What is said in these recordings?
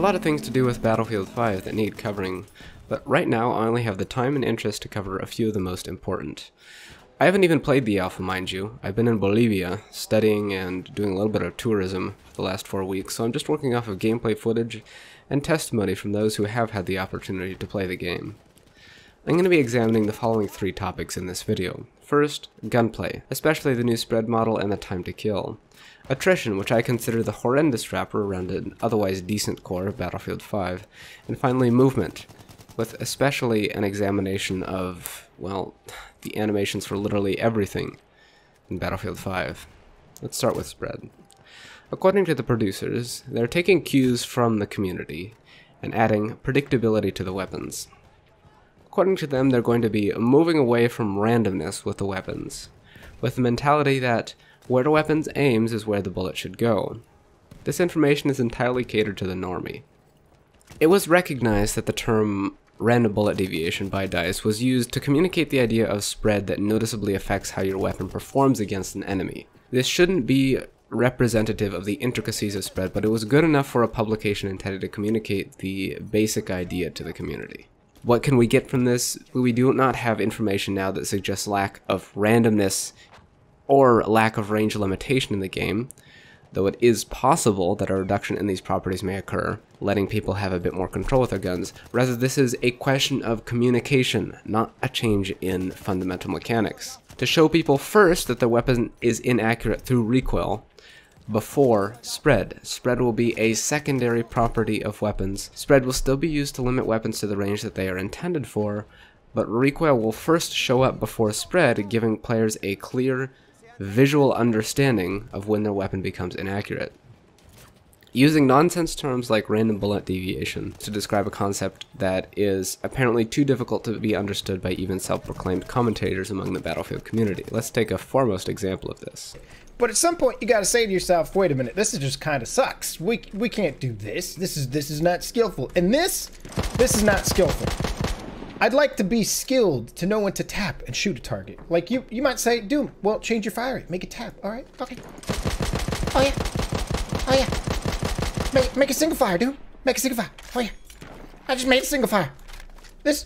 a lot of things to do with Battlefield 5 that need covering, but right now I only have the time and interest to cover a few of the most important. I haven't even played the alpha, mind you. I've been in Bolivia, studying and doing a little bit of tourism the last four weeks, so I'm just working off of gameplay footage and testimony from those who have had the opportunity to play the game. I'm going to be examining the following three topics in this video. First, gunplay, especially the new spread model and the time to kill. Attrition, which I consider the horrendous wrapper around an otherwise decent core of Battlefield 5. And finally, movement, with especially an examination of, well, the animations for literally everything in Battlefield 5. Let's start with spread. According to the producers, they're taking cues from the community and adding predictability to the weapons. According to them, they're going to be moving away from randomness with the weapons, with the mentality that where the weapons aims is where the bullet should go. This information is entirely catered to the normie. It was recognized that the term random bullet deviation by DICE was used to communicate the idea of spread that noticeably affects how your weapon performs against an enemy. This shouldn't be representative of the intricacies of spread, but it was good enough for a publication intended to communicate the basic idea to the community. What can we get from this? We do not have information now that suggests lack of randomness or lack of range limitation in the game, though it is possible that a reduction in these properties may occur, letting people have a bit more control with their guns. Rather, this is a question of communication, not a change in fundamental mechanics. To show people first that the weapon is inaccurate through recoil, before spread. Spread will be a secondary property of weapons. Spread will still be used to limit weapons to the range that they are intended for, but recoil will first show up before spread, giving players a clear visual understanding of when their weapon becomes inaccurate. Using nonsense terms like random bullet deviation to describe a concept that is apparently too difficult to be understood by even self-proclaimed commentators among the Battlefield community. Let's take a foremost example of this. But at some point, you got to say to yourself, "Wait a minute, this is just kind of sucks. We we can't do this. This is this is not skillful. And this, this is not skillful." I'd like to be skilled to know when to tap and shoot a target. Like you, you might say, Doom, well, change your fire rate. Make it tap. All right, okay. Oh, yeah. Oh, yeah. Make, make a single fire, Doom. Make a single fire. Oh, yeah. I just made a single fire. This...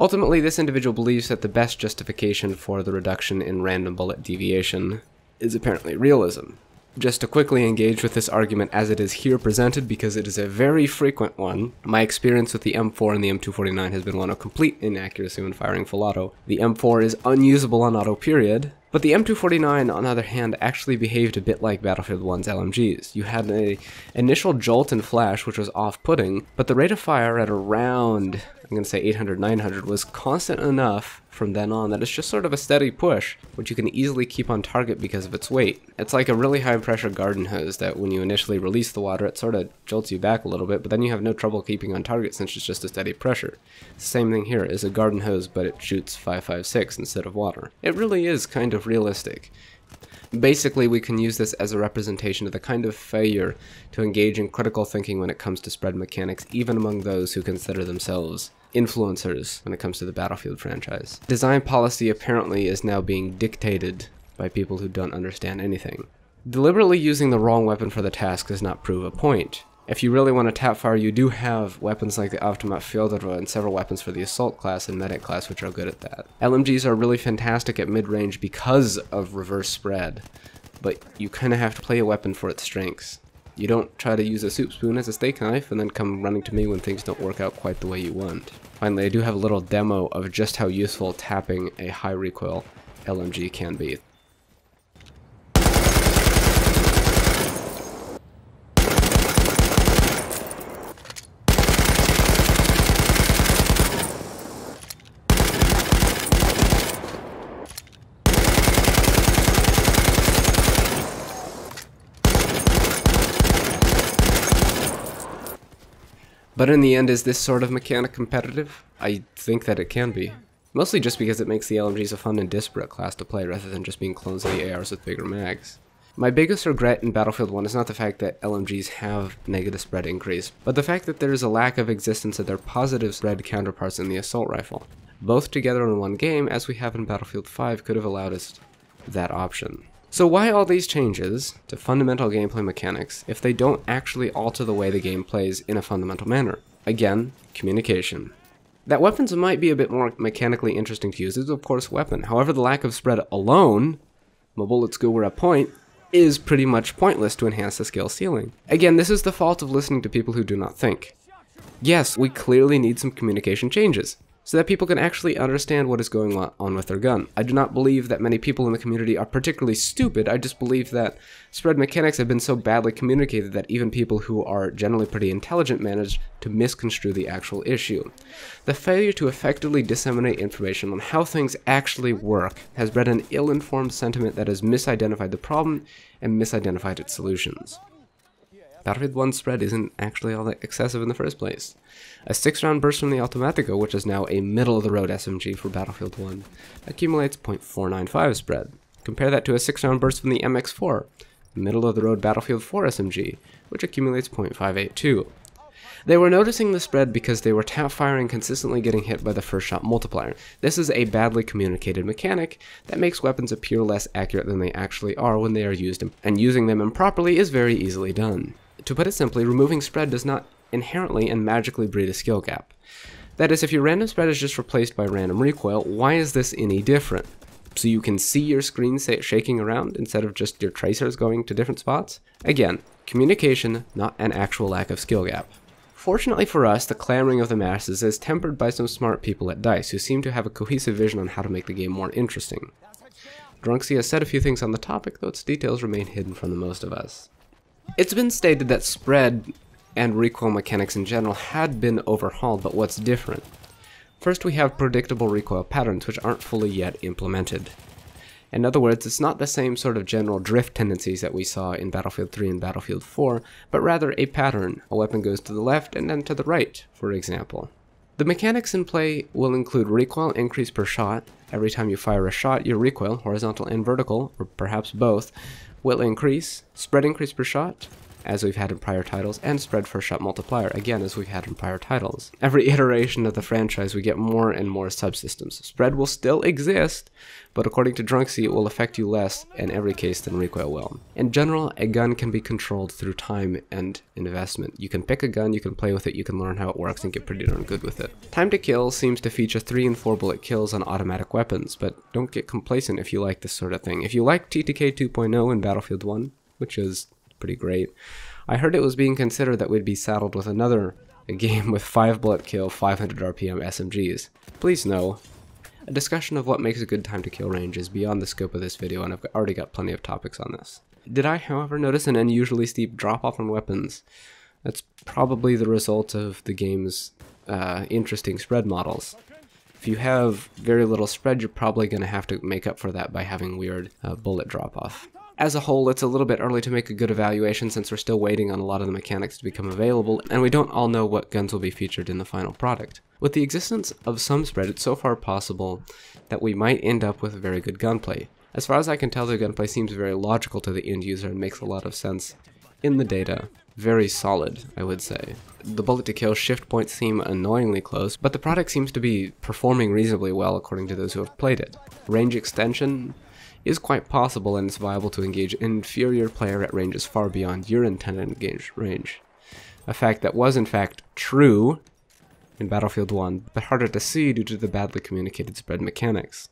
Ultimately, this individual believes that the best justification for the reduction in random bullet deviation is apparently realism. Just to quickly engage with this argument as it is here presented because it is a very frequent one, my experience with the M4 and the M249 has been one of complete inaccuracy when firing full auto. The M4 is unusable on auto period, but the M249, on the other hand, actually behaved a bit like Battlefield 1's LMGs. You had an initial jolt and flash, which was off-putting, but the rate of fire at around I'm going to say 800, 900, was constant enough from then on that it's just sort of a steady push, which you can easily keep on target because of its weight. It's like a really high pressure garden hose that when you initially release the water, it sort of jolts you back a little bit, but then you have no trouble keeping on target since it's just a steady pressure. Same thing here is a garden hose, but it shoots 556 instead of water. It really is kind of realistic. Basically, we can use this as a representation of the kind of failure to engage in critical thinking when it comes to spread mechanics, even among those who consider themselves influencers when it comes to the Battlefield franchise. Design policy apparently is now being dictated by people who don't understand anything. Deliberately using the wrong weapon for the task does not prove a point. If you really want to tap fire, you do have weapons like the Automat Fjodorova and several weapons for the Assault class and Medic class which are good at that. LMGs are really fantastic at mid-range because of reverse spread, but you kind of have to play a weapon for its strengths. You don't try to use a soup spoon as a steak knife and then come running to me when things don't work out quite the way you want. Finally, I do have a little demo of just how useful tapping a high recoil LMG can be. But in the end, is this sort of mechanic competitive? I think that it can be. Mostly just because it makes the LMGs a fun and disparate class to play rather than just being clones of the ARs with bigger mags. My biggest regret in Battlefield 1 is not the fact that LMGs have negative spread increase, but the fact that there is a lack of existence of their positive spread counterparts in the assault rifle. Both together in one game, as we have in Battlefield 5, could have allowed us that option. So why all these changes to fundamental gameplay mechanics if they don't actually alter the way the game plays in a fundamental manner? Again, communication. That weapons might be a bit more mechanically interesting to use is of course weapon. However, the lack of spread alone, my bullets go where I point, is pretty much pointless to enhance the skill ceiling. Again, this is the fault of listening to people who do not think. Yes, we clearly need some communication changes so that people can actually understand what is going on with their gun. I do not believe that many people in the community are particularly stupid, I just believe that spread mechanics have been so badly communicated that even people who are generally pretty intelligent manage to misconstrue the actual issue. The failure to effectively disseminate information on how things actually work has bred an ill-informed sentiment that has misidentified the problem and misidentified its solutions. Battlefield 1 spread isn't actually all that excessive in the first place. A 6 round burst from the Automatico, which is now a middle of the road SMG for Battlefield 1, accumulates 0.495 spread. Compare that to a 6 round burst from the MX4, middle of the road Battlefield 4 SMG, which accumulates 0.582. They were noticing the spread because they were tap firing consistently getting hit by the first shot multiplier. This is a badly communicated mechanic that makes weapons appear less accurate than they actually are when they are used, and using them improperly is very easily done. To put it simply, removing spread does not inherently and magically breed a skill gap. That is, if your random spread is just replaced by random recoil, why is this any different? So you can see your screen shaking around instead of just your tracers going to different spots? Again, communication, not an actual lack of skill gap. Fortunately for us, the clamoring of the masses is tempered by some smart people at DICE who seem to have a cohesive vision on how to make the game more interesting. Drunksy has said a few things on the topic, though its details remain hidden from the most of us. It's been stated that spread and recoil mechanics in general had been overhauled, but what's different? First, we have predictable recoil patterns, which aren't fully yet implemented. In other words, it's not the same sort of general drift tendencies that we saw in Battlefield 3 and Battlefield 4, but rather a pattern. A weapon goes to the left and then to the right, for example. The mechanics in play will include recoil increase per shot. Every time you fire a shot, your recoil, horizontal and vertical, or perhaps both, will increase, spread increase per shot, as we've had in prior titles, and spread first shot multiplier, again as we've had in prior titles. Every iteration of the franchise we get more and more subsystems. Spread will still exist, but according to Drunksy it will affect you less in every case than recoil will. In general, a gun can be controlled through time and investment. You can pick a gun, you can play with it, you can learn how it works and get pretty darn good with it. Time to kill seems to feature 3 and 4 bullet kills on automatic weapons, but don't get complacent if you like this sort of thing. If you like TTK 2.0 in Battlefield 1, which is pretty great. I heard it was being considered that we'd be saddled with another game with 5 bullet kill, 500 RPM SMGs. Please no. A discussion of what makes a good time to kill range is beyond the scope of this video and I've already got plenty of topics on this. Did I, however, notice an unusually steep drop-off on weapons? That's probably the result of the game's uh, interesting spread models. If you have very little spread, you're probably going to have to make up for that by having weird uh, bullet drop-off. As a whole, it's a little bit early to make a good evaluation since we're still waiting on a lot of the mechanics to become available, and we don't all know what guns will be featured in the final product. With the existence of some spread, it's so far possible that we might end up with very good gunplay. As far as I can tell, the gunplay seems very logical to the end user and makes a lot of sense in the data. Very solid, I would say. The bullet to kill shift points seem annoyingly close, but the product seems to be performing reasonably well according to those who have played it. Range extension, is quite possible and it's viable to engage an inferior player at ranges far beyond your intended engaged range. A fact that was in fact true in Battlefield 1, but harder to see due to the badly communicated spread mechanics.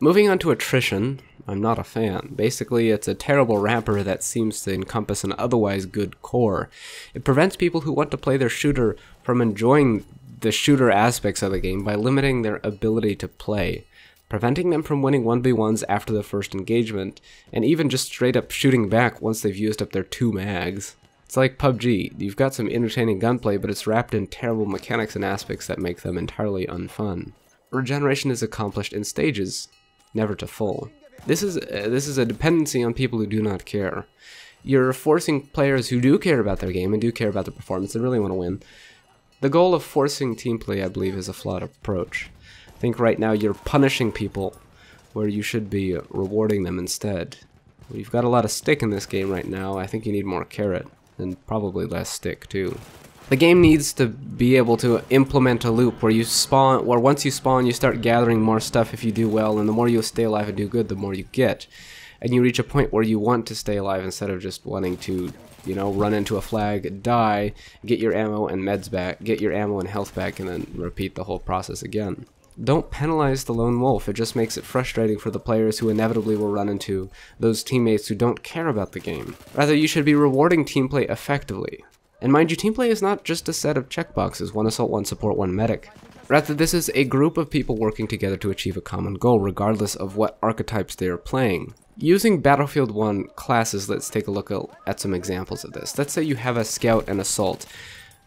Moving on to attrition, I'm not a fan. Basically, it's a terrible wrapper that seems to encompass an otherwise good core. It prevents people who want to play their shooter from enjoying the shooter aspects of the game by limiting their ability to play preventing them from winning 1v1s after the first engagement, and even just straight up shooting back once they've used up their two mags. It's like PUBG, you've got some entertaining gunplay, but it's wrapped in terrible mechanics and aspects that make them entirely unfun. Regeneration is accomplished in stages, never to full. This is, uh, this is a dependency on people who do not care. You're forcing players who do care about their game and do care about the performance and really want to win. The goal of forcing team play, I believe, is a flawed approach. Think right now you're punishing people where you should be rewarding them instead. You've got a lot of stick in this game right now. I think you need more carrot and probably less stick too. The game needs to be able to implement a loop where you spawn, where once you spawn, you start gathering more stuff if you do well, and the more you stay alive and do good, the more you get. And you reach a point where you want to stay alive instead of just wanting to, you know, run into a flag, die, get your ammo and meds back, get your ammo and health back, and then repeat the whole process again. Don't penalize the lone wolf, it just makes it frustrating for the players who inevitably will run into those teammates who don't care about the game. Rather, you should be rewarding team play effectively. And mind you, team play is not just a set of checkboxes, one assault, one support, one medic. Rather, this is a group of people working together to achieve a common goal, regardless of what archetypes they are playing. Using Battlefield 1 classes, let's take a look at some examples of this. Let's say you have a scout and assault.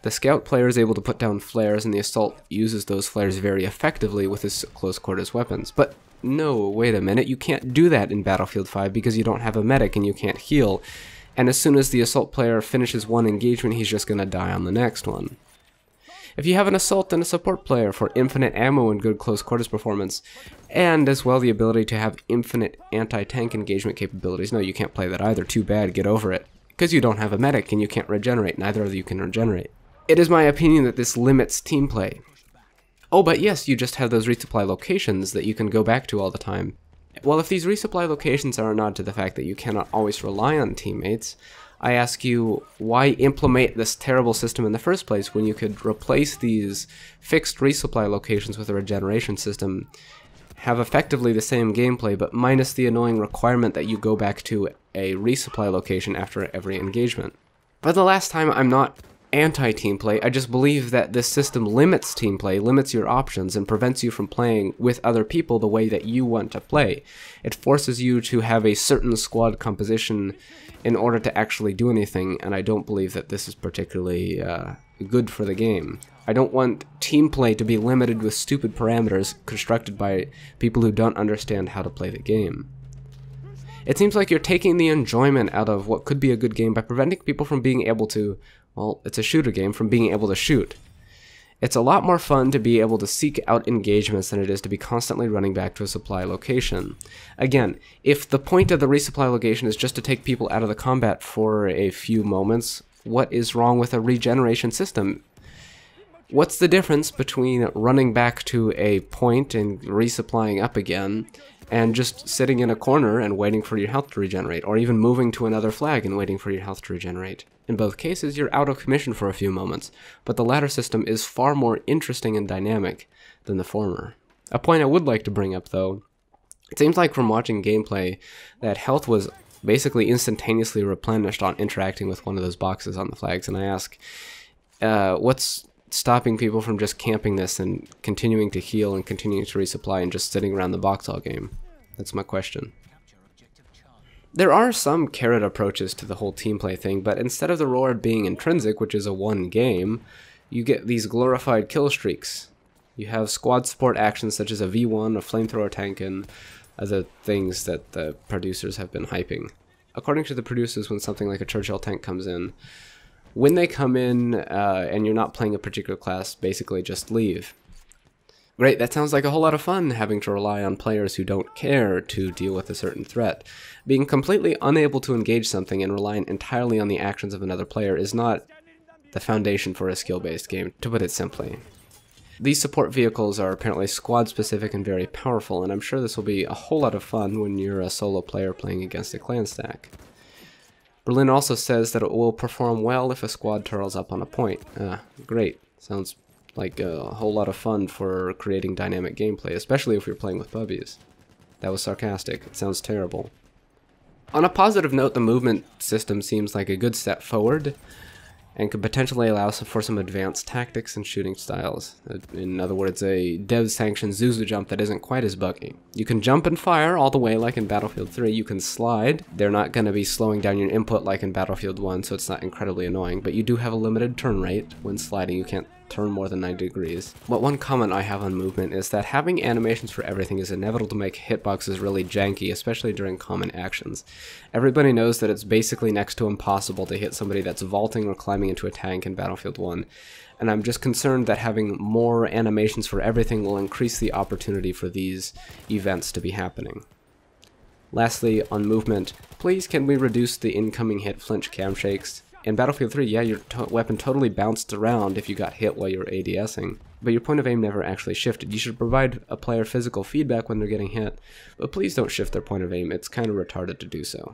The scout player is able to put down flares, and the assault uses those flares very effectively with his close quarters weapons. But no, wait a minute, you can't do that in Battlefield 5 because you don't have a medic and you can't heal. And as soon as the assault player finishes one engagement, he's just gonna die on the next one. If you have an assault and a support player for infinite ammo and good close quarters performance, and as well the ability to have infinite anti-tank engagement capabilities, no, you can't play that either, too bad, get over it. Because you don't have a medic and you can't regenerate, neither of you can regenerate. It is my opinion that this limits team play. Oh, but yes, you just have those resupply locations that you can go back to all the time. Well, if these resupply locations are a nod to the fact that you cannot always rely on teammates, I ask you, why implement this terrible system in the first place when you could replace these fixed resupply locations with a regeneration system, have effectively the same gameplay, but minus the annoying requirement that you go back to a resupply location after every engagement? For the last time, I'm not anti-team play. I just believe that this system limits team play, limits your options, and prevents you from playing with other people the way that you want to play. It forces you to have a certain squad composition in order to actually do anything, and I don't believe that this is particularly uh, good for the game. I don't want team play to be limited with stupid parameters constructed by people who don't understand how to play the game. It seems like you're taking the enjoyment out of what could be a good game by preventing people from being able to well, it's a shooter game from being able to shoot. It's a lot more fun to be able to seek out engagements than it is to be constantly running back to a supply location. Again, if the point of the resupply location is just to take people out of the combat for a few moments, what is wrong with a regeneration system? What's the difference between running back to a point and resupplying up again and just sitting in a corner and waiting for your health to regenerate, or even moving to another flag and waiting for your health to regenerate. In both cases, you're out of commission for a few moments, but the latter system is far more interesting and dynamic than the former. A point I would like to bring up, though, it seems like from watching gameplay that health was basically instantaneously replenished on interacting with one of those boxes on the flags, and I ask, uh, what's stopping people from just camping this and continuing to heal and continuing to resupply and just sitting around the box all game? That's my question. There are some carrot approaches to the whole team play thing, but instead of the reward being intrinsic, which is a one game, you get these glorified kill streaks. You have squad support actions such as a V1, a flamethrower tank, and other things that the producers have been hyping. According to the producers, when something like a Churchill tank comes in, when they come in uh, and you're not playing a particular class, basically just leave. Great, that sounds like a whole lot of fun having to rely on players who don't care to deal with a certain threat. Being completely unable to engage something and relying entirely on the actions of another player is not the foundation for a skill-based game, to put it simply. These support vehicles are apparently squad-specific and very powerful, and I'm sure this will be a whole lot of fun when you're a solo player playing against a clan stack. Berlin also says that it will perform well if a squad turtles up on a point. Ah, great. Sounds like a whole lot of fun for creating dynamic gameplay, especially if you're playing with bubbies. That was sarcastic. It sounds terrible. On a positive note, the movement system seems like a good step forward and could potentially allow for some advanced tactics and shooting styles. Uh, in other words, a dev-sanctioned Zuzu jump that isn't quite as buggy. You can jump and fire all the way like in Battlefield 3. You can slide. They're not going to be slowing down your input like in Battlefield 1, so it's not incredibly annoying, but you do have a limited turn rate when sliding. You can't turn more than 90 degrees. But one comment I have on movement is that having animations for everything is inevitable to make hitboxes really janky, especially during common actions. Everybody knows that it's basically next to impossible to hit somebody that's vaulting or climbing into a tank in Battlefield 1, and I'm just concerned that having more animations for everything will increase the opportunity for these events to be happening. Lastly, on movement, please can we reduce the incoming hit flinch cam shakes? In Battlefield 3, yeah, your to weapon totally bounced around if you got hit while you were ADSing, but your point of aim never actually shifted. You should provide a player physical feedback when they're getting hit, but please don't shift their point of aim, it's kind of retarded to do so.